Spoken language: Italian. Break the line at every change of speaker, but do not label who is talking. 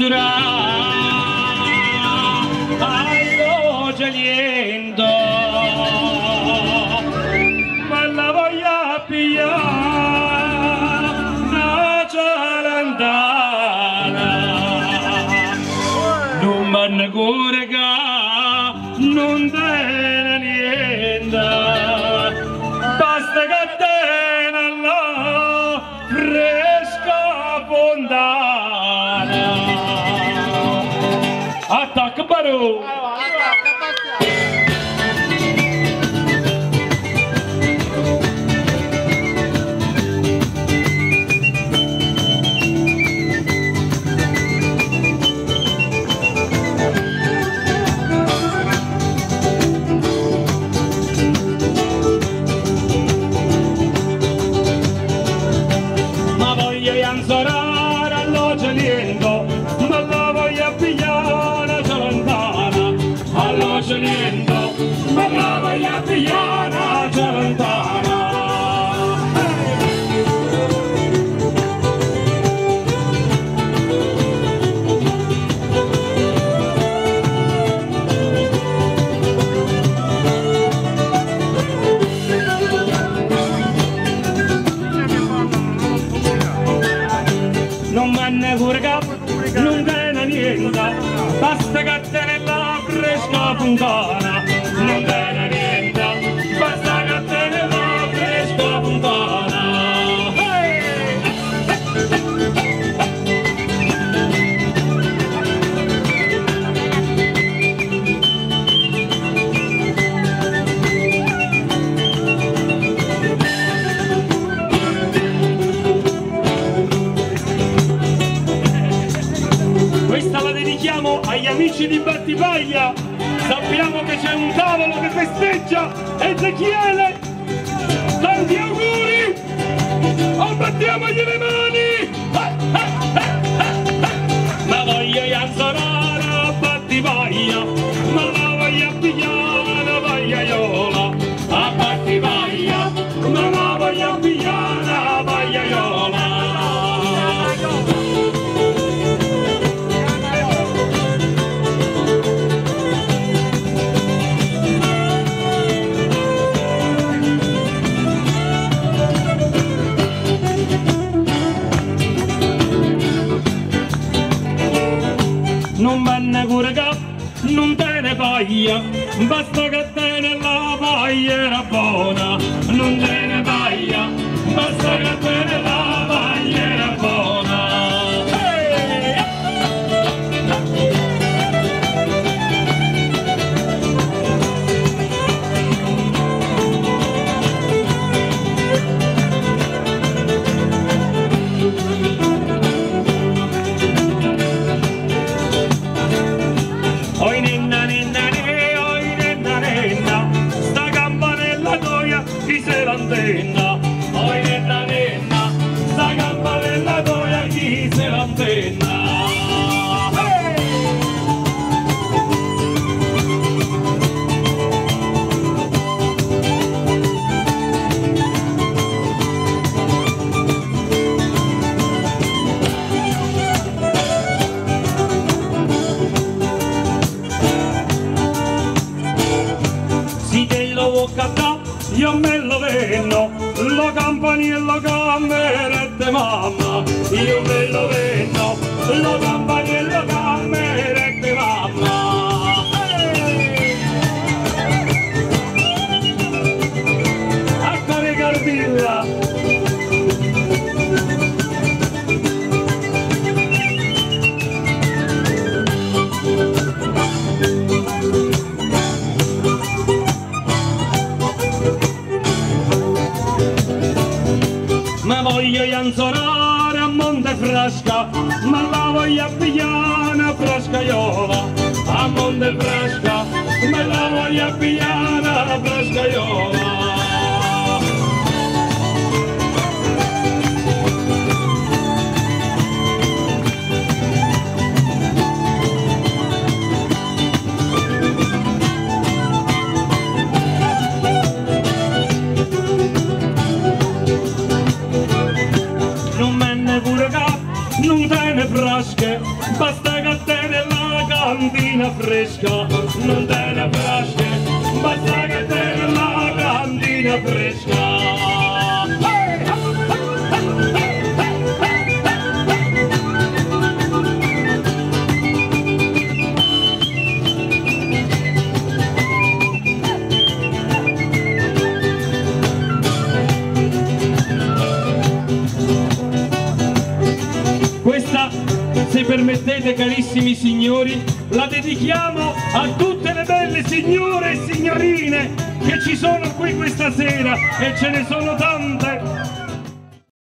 azzurra allo geliendo ma la voglio pigliare una cialantana non mi ಅಪ್ಪರು Ma voglio ansorare all'oggio liendo non manne curga, non tiene niente, basta che tiene la fresca puntana, amici di Battipaglia. Sappiamo che c'è un tavolo che festeggia Ezechiele. Tanti auguri! Oh, battiamogli le mani! Non vanno curga, non te ne paglia, basta che te ne la paglia era buona, non te ne paglia, basta che te ne la cattare, io me lo venno, la campanella camerette mamma, io me lo venno, la campanella camerette voglio ianzorare a Monte Frasca, ma la voglio pigliare a Frascaiola, a Monte Frasca, ma la voglio pigliare a Frascaiola. non te ne frasche, basta che te nella cantina fresca, non te ne frasche, basta che te nella cantina fresca. Permettete carissimi signori, la dedichiamo a tutte le belle signore e signorine che ci sono qui questa sera e ce ne sono tante